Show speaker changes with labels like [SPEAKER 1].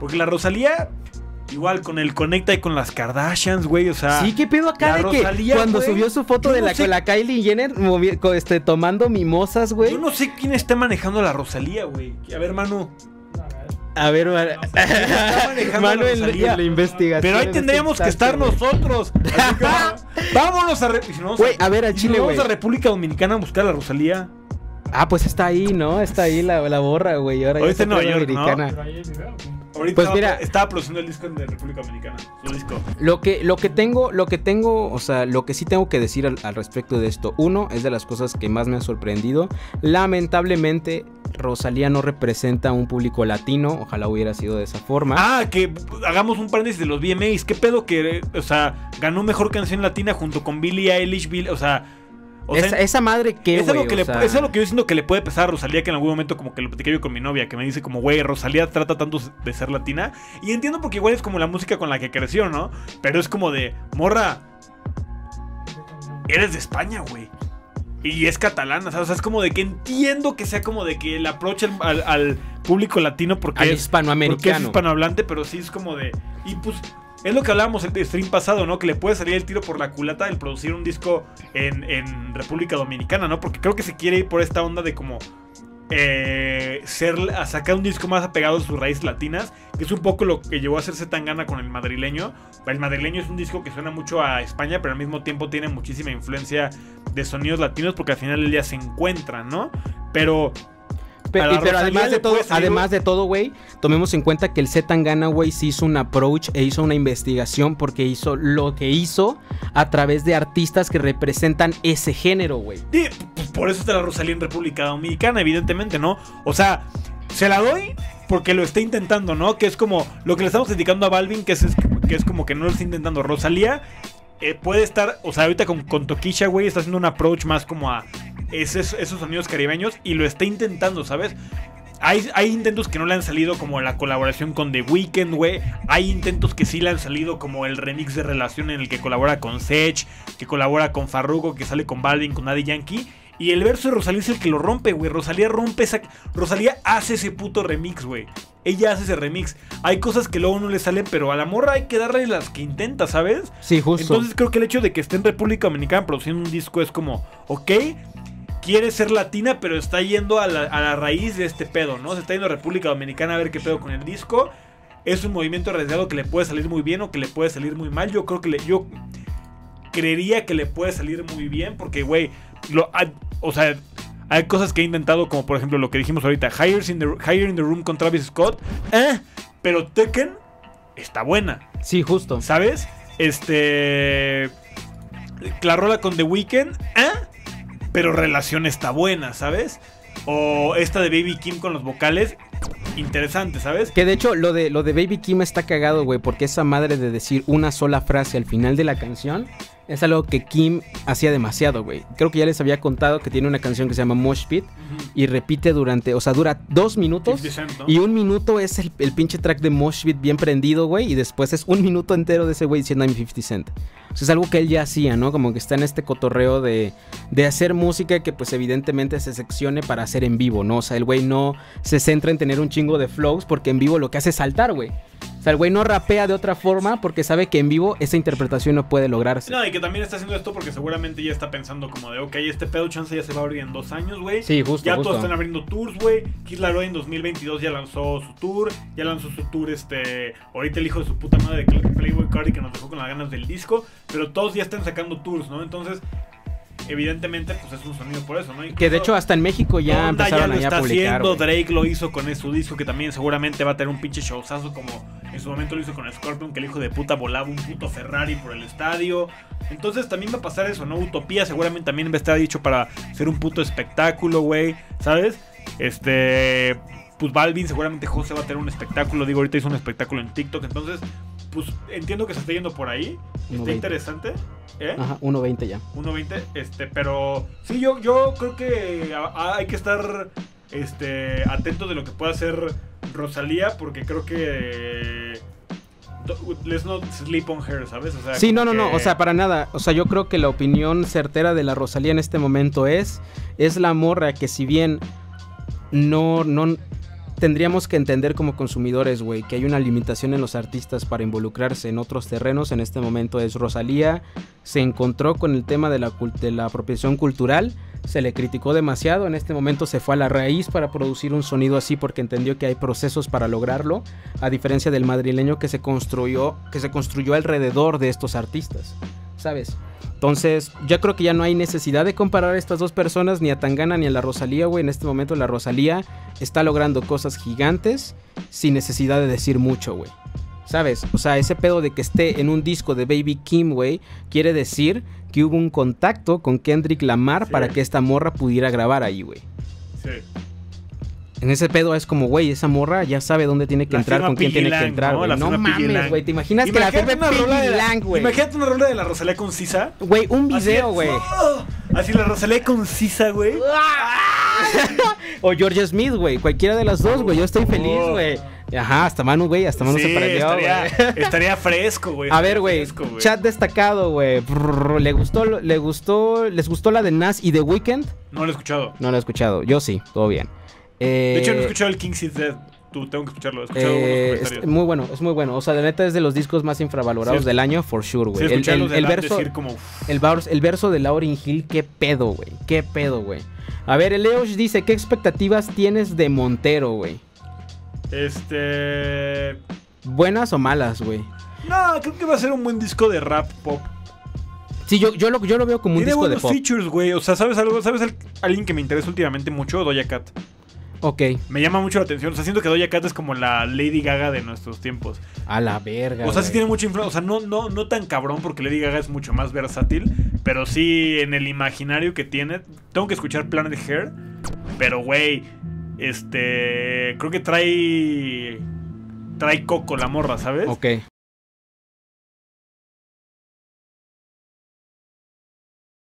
[SPEAKER 1] Porque la Rosalía, igual con el conecta y con las Kardashians, güey, o sea.
[SPEAKER 2] Sí, qué pedo acá de que cuando
[SPEAKER 1] güey,
[SPEAKER 2] subió su foto de
[SPEAKER 1] no
[SPEAKER 2] la,
[SPEAKER 1] sé-
[SPEAKER 2] con la Kylie Jenner movi- este, tomando mimosas, güey.
[SPEAKER 1] Yo no sé quién está manejando a la Rosalía, güey. A ver, Manu.
[SPEAKER 2] A ver, man-
[SPEAKER 1] está manejando
[SPEAKER 2] Manu
[SPEAKER 1] la
[SPEAKER 2] en, la- investigación.
[SPEAKER 1] Pero ahí
[SPEAKER 2] en
[SPEAKER 1] tendríamos que estar nosotros. Así que, va- vámonos a, Re- si no
[SPEAKER 2] a ver,
[SPEAKER 1] y si
[SPEAKER 2] Chile,
[SPEAKER 1] no vamos a República Dominicana a buscar a la Rosalía.
[SPEAKER 2] Ah, pues está ahí, ¿no? Está ahí la, la borra, güey. Ahora ya
[SPEAKER 1] Ahorita en
[SPEAKER 2] está
[SPEAKER 1] Nueva York, ¿no? Ahorita
[SPEAKER 2] Pues mira-
[SPEAKER 1] estaba produciendo el disco de República Dominicana. Su disco.
[SPEAKER 2] Lo que, lo que tengo, lo que tengo, o sea, lo que sí tengo que decir al, al respecto de esto. Uno, es de las cosas que más me han sorprendido. Lamentablemente, Rosalía no representa a un público latino. Ojalá hubiera sido de esa forma.
[SPEAKER 1] Ah, que hagamos un paréntesis de los VMAs. ¿Qué pedo que, o sea, ganó mejor canción latina junto con Billie Eilish? Bill- o sea, o sea,
[SPEAKER 2] esa, esa madre que,
[SPEAKER 1] es algo que le,
[SPEAKER 2] sea,
[SPEAKER 1] es algo que yo siento que le puede pesar a Rosalía, que en algún momento como que lo platiqué yo con mi novia, que me dice como, güey, Rosalía trata tanto de ser latina. Y entiendo porque igual es como la música con la que creció, ¿no? Pero es como de, morra, eres de España, güey. Y es catalana, ¿sabes? O sea, es como de que entiendo que sea como de que el approach al, público latino porque
[SPEAKER 2] al
[SPEAKER 1] es, porque es
[SPEAKER 2] hispanoamericano.
[SPEAKER 1] hispanohablante, pero sí es como de... Y pues es lo que hablábamos el stream pasado, ¿no? Que le puede salir el tiro por la culata el producir un disco en, en República Dominicana, ¿no? Porque creo que se quiere ir por esta onda de como... eh, ser, a sacar un disco más apegado a sus raíces latinas, que es un poco lo que llevó a hacerse tan gana con el madrileño. El madrileño es un disco que suena mucho a España, pero al mismo tiempo tiene muchísima influencia de sonidos latinos, porque al final el día se encuentran, ¿no? Pero
[SPEAKER 2] Pero además de todo, además de todo, güey, tomemos en cuenta que el Z Tangana, güey, sí hizo un approach e hizo una investigación porque hizo lo que hizo a través de artistas que representan ese género, güey.
[SPEAKER 1] Sí, pues por eso está la Rosalía en República Dominicana, evidentemente, ¿no? O sea, se la doy porque lo está intentando, ¿no? Que es como lo que le estamos criticando a Balvin, que es, que es como que no lo está intentando. Rosalía eh, puede estar, o sea, ahorita con, con Toquisha, güey, está haciendo un approach más como a esos, esos sonidos caribeños y lo está intentando, ¿sabes? Hay, hay intentos que no le han salido como la colaboración con The Weeknd, güey. Hay intentos que sí le han salido como el remix de Relación en el que colabora con Sech, que colabora con Farruko, que sale con Balvin, con Daddy Yankee. Y el verso de Rosalía es el que lo rompe, güey. Rosalía rompe esa... Rosalía hace ese puto remix, güey. Ella hace ese remix. Hay cosas que luego no le salen, pero a la morra hay que darle las que intenta, ¿sabes?
[SPEAKER 2] Sí, justo.
[SPEAKER 1] Entonces creo que el hecho de que esté en República Dominicana produciendo un disco es como, ok, quiere ser latina, pero está yendo a la, a la raíz de este pedo, ¿no? Se está yendo a República Dominicana a ver qué pedo con el disco. Es un movimiento arriesgado que le puede salir muy bien o que le puede salir muy mal. Yo creo que le, yo creería que le puede salir muy bien porque, güey, o sea, hay cosas que he intentado como por ejemplo lo que dijimos ahorita, Higher in the, Higher in the Room con Travis Scott, eh, pero Tekken está buena.
[SPEAKER 2] sí, justo.
[SPEAKER 1] ¿Sabes? Este. La rola con The Weeknd, ¿eh? Pero relación está buena, ¿sabes? O esta de Baby Kim con los vocales, interesante, ¿sabes?
[SPEAKER 2] Que de hecho lo de lo de Baby Kim está cagado, güey, porque esa madre de decir una sola frase al final de la canción es algo que Kim hacía demasiado, güey. Creo que ya les había contado que tiene una canción que se llama Mosh Pit y repite durante, o sea, dura dos minutos
[SPEAKER 1] 50 Cent, ¿no?
[SPEAKER 2] y un minuto es el, el pinche track de Mosh Pit bien prendido, güey, y después es un minuto entero de ese güey diciendo I'm 50 Cent. O sea, es algo que él ya hacía, ¿no? Como que está en este cotorreo de, de hacer música que pues evidentemente se seccione para hacer en vivo, ¿no? O sea, el güey no se centra en tener un chingo de flows porque en vivo lo que hace es saltar, güey. O sea, el güey no rapea de otra forma porque sabe que en vivo esa interpretación no puede lograrse.
[SPEAKER 1] No, y que también está haciendo esto porque seguramente ya está pensando como de, ok, este pedo chance ya se va a abrir en dos años, güey.
[SPEAKER 2] Sí, justo,
[SPEAKER 1] Ya
[SPEAKER 2] justo.
[SPEAKER 1] todos están abriendo tours, güey. Kid Laroi en 2022 ya lanzó su tour. Ya lanzó su tour, este. Ahorita el hijo de su puta madre de Playboy Cardi que nos dejó con las ganas del disco. Pero todos ya están sacando tours, ¿no? Entonces, evidentemente, pues es un sonido por eso, ¿no?
[SPEAKER 2] Que de hecho hasta en México ya
[SPEAKER 1] Donda
[SPEAKER 2] empezaron
[SPEAKER 1] lo
[SPEAKER 2] ahí a
[SPEAKER 1] está
[SPEAKER 2] publicar.
[SPEAKER 1] haciendo. Drake lo hizo con su disco que también seguramente va a tener un pinche showzazo como en su momento lo hizo con Scorpion, que el hijo de puta volaba un puto Ferrari por el estadio. Entonces también va a pasar eso, ¿no? Utopía seguramente también va a estar dicho para ser un puto espectáculo, güey, ¿sabes? Este, pues Balvin seguramente José va a tener un espectáculo, digo, ahorita hizo un espectáculo en TikTok, entonces, pues entiendo que se está yendo por ahí. Está
[SPEAKER 2] 1.20.
[SPEAKER 1] interesante, ¿eh?
[SPEAKER 2] Ajá, 1.20 ya.
[SPEAKER 1] 1.20, este, pero sí, yo, yo creo que a- a- hay que estar este, atento de lo que pueda hacer Rosalía, porque creo que let's not sleep on her, ¿sabes? O sea,
[SPEAKER 2] Sí, no, no, no, o sea, para nada. O sea, yo creo que la opinión certera de la Rosalía en este momento es, es la morra que si bien no, no, tendríamos que entender como consumidores, güey, que hay una limitación en los artistas para involucrarse en otros terrenos. En este momento es Rosalía, se encontró con el tema de la, apropiación cultural, se le criticó demasiado, en este momento se fue a la raíz para producir un sonido así porque entendió que hay procesos para lograrlo, a diferencia del madrileño que se construyó, que se construyó alrededor de estos artistas, ¿sabes? Entonces, yo creo que ya no hay necesidad de comparar a estas dos personas, ni a Tangana ni a la Rosalía, güey. En este momento la Rosalía está logrando cosas gigantes sin necesidad de decir mucho, güey. ¿Sabes? O sea, ese pedo de que esté en un disco de Baby Kim, güey, quiere decir que hubo un contacto con Kendrick Lamar
[SPEAKER 1] Sí.
[SPEAKER 2] para que esta morra pudiera grabar ahí, güey.
[SPEAKER 1] Sí.
[SPEAKER 2] En ese pedo es como, güey, esa morra ya sabe dónde tiene que
[SPEAKER 1] La
[SPEAKER 2] entrar, con quién tiene que entrar,
[SPEAKER 1] ¿no?
[SPEAKER 2] güey.
[SPEAKER 1] La
[SPEAKER 2] mames, güey. ¿Te imaginas que la
[SPEAKER 1] de
[SPEAKER 2] Piggy
[SPEAKER 1] la-
[SPEAKER 2] güey?
[SPEAKER 1] Imagínate una rola de la Rosalía con Sisa.
[SPEAKER 2] Güey, un video, güey.
[SPEAKER 1] ¡Oh! Así la Rosalía con Sisa, güey.
[SPEAKER 2] O George Smith, güey. Cualquiera de las dos, güey. Yo estoy feliz,
[SPEAKER 1] Oh.
[SPEAKER 2] güey. Ajá, hasta Manu, güey. Hasta Manu
[SPEAKER 1] Sí,
[SPEAKER 2] se prendió,
[SPEAKER 1] estaría, estaría fresco, güey.
[SPEAKER 2] A ver, güey. Chat destacado, güey. ¿Le gustó, le gustó, les gustó la de Nas y The Weeknd?
[SPEAKER 1] No lo he escuchado.
[SPEAKER 2] No la he escuchado. Yo sí, todo bien. Eh,
[SPEAKER 1] De hecho, no he escuchado el King's is Dead. Tú, tengo que escucharlo. He escuchado
[SPEAKER 2] eh, es muy bueno, es muy bueno. O sea, la neta es de los discos más infravalorados
[SPEAKER 1] Sí,
[SPEAKER 2] del año, for sure,
[SPEAKER 1] Sí,
[SPEAKER 2] güey. el,
[SPEAKER 1] a
[SPEAKER 2] el-
[SPEAKER 1] de
[SPEAKER 2] el
[SPEAKER 1] Lam
[SPEAKER 2] verso,
[SPEAKER 1] decir como... "Uf,
[SPEAKER 2] el, vers- el verso de Lauryn Hill, qué pedo, güey. Qué pedo, güey. A ver, el Leosh dice, ¿qué expectativas tienes de Montero, güey?
[SPEAKER 1] Este...
[SPEAKER 2] ¿Buenas o malas, güey?
[SPEAKER 1] No, creo que va a ser un buen disco de rap pop.
[SPEAKER 2] Sí, yo, yo, lo, yo lo veo como un
[SPEAKER 1] Tiene
[SPEAKER 2] disco de
[SPEAKER 1] buenos
[SPEAKER 2] pop.
[SPEAKER 1] features, güey. O sea, ¿sabes algo? ¿Sabes al- alguien que me interesa últimamente mucho? Doja Cat.
[SPEAKER 2] Ok,
[SPEAKER 1] Me llama mucho la atención. O sea, siento que Doja Cat es como la Lady Gaga de nuestros tiempos.
[SPEAKER 2] a la verga.
[SPEAKER 1] O sea, sí tiene mucha influencia. O sea, no, no, no tan cabrón porque Lady Gaga es mucho más versátil. Pero sí en el imaginario que tiene. Tengo que escuchar Planet Hair. Pero, güey, este. Creo que trae. Trae coco la morra, ¿sabes?
[SPEAKER 2] Ok,